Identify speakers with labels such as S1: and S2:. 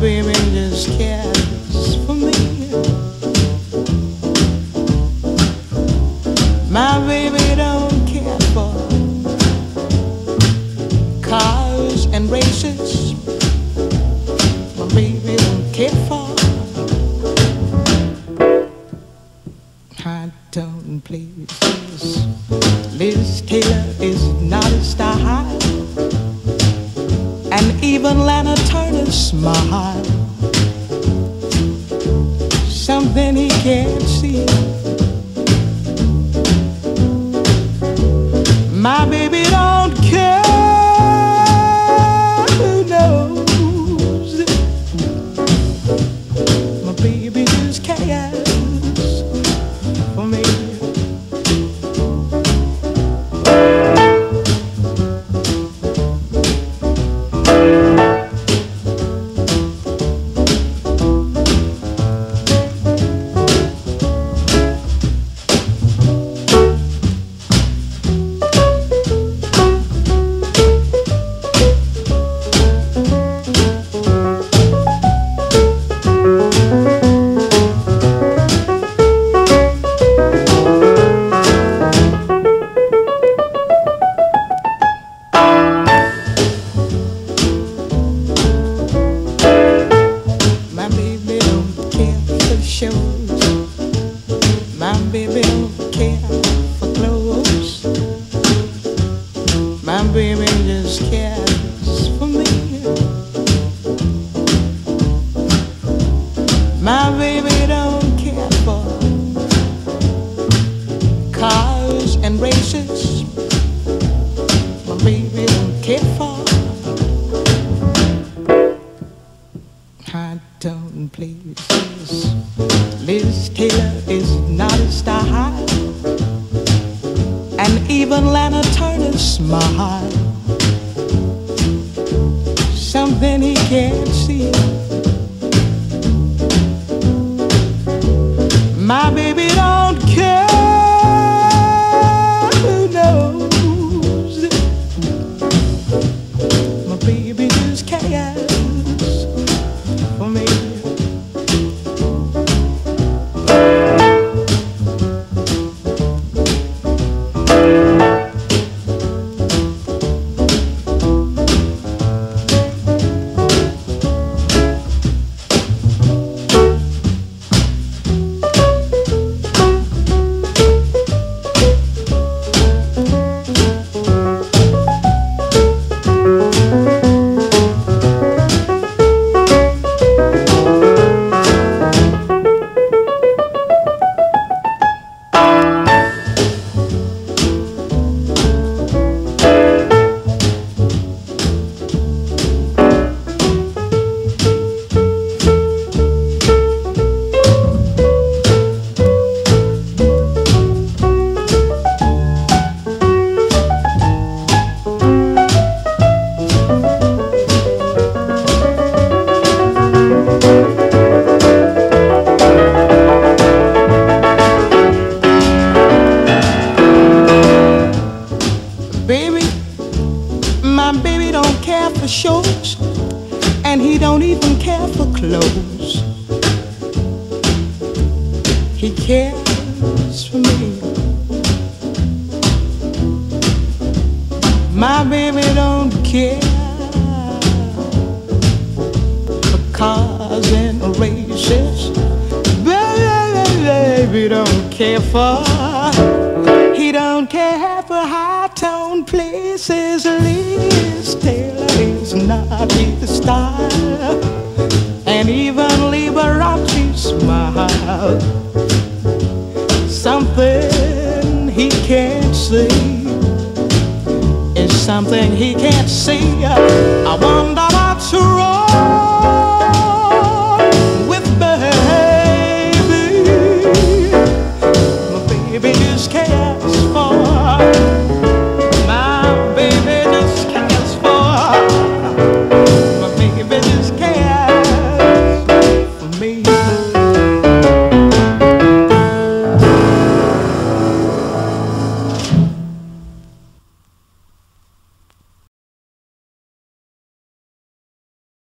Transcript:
S1: baby just cares for me. My baby don't care for cars and races. My baby don't care for. I don't. Liz Taylor is not a star high even Lana Turner smile. Something he can't see. High tone places. Liz Taylor is not a style, and even Lana Turner smile. Something he can't see. Baby, my baby don't care for shows, and he don't even care for clothes. He cares for me. My baby don't care for cars and races. Baby don't care for. He don't care for high tone places. Liz Taylor is not his style, and even Liberace smile. Something he can't see is something he can't see. I wonder what's wrong